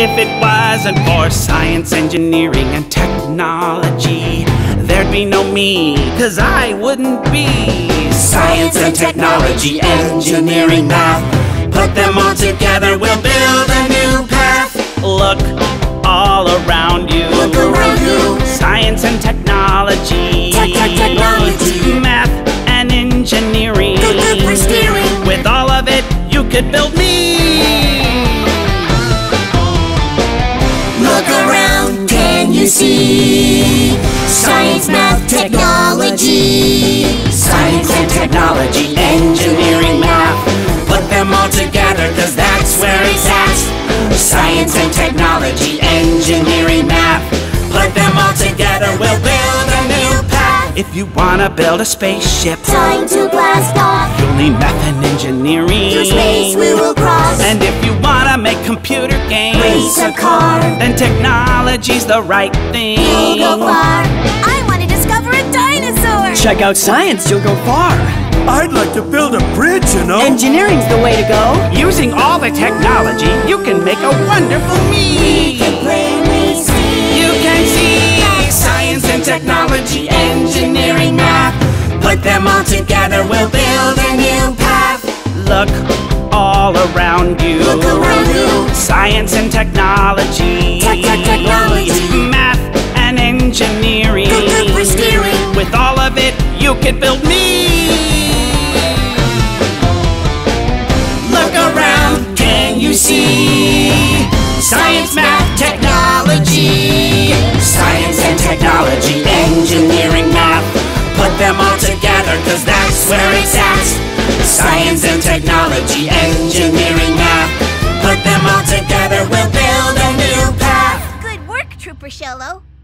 If it wasn't for science, engineering, and technology, there'd be no me, cause I wouldn't be. Science and technology, engineering, math, put them all together, we'll build a new path. Look all around you. Look around you. Science and technology. Tech, tech, technology. Math and engineering. Good, good for steering. With all of it, you could build me. See? Science, math, technology. Science and technology, engineering, math. Put them all together, cause that's where it's at. Science and technology, engineering, math. Put them all together, we'll build a new path. If you wanna build a spaceship, Time to blast off. you'll need math and engineering. Through space we will cross. And if you a car. then technology's the right thing. We'll go far. I want to discover a dinosaur. Check out science, you'll go far. I'd like to build a bridge, you know. Engineering's the way to go. Using all the technology, you can make a wonderful me. Plainly see. You can see science and technology, engineering, math. Put them all together, we'll build a new path. Look Science and technology. Tech, tech, technology. Math and engineering. Good, good steering. With all of it, you could build me. Look around, can you see? Science, math, technology. Science and technology, engineering, math. Put them all together, cause that's where it's at. Science and technology, engineering, Put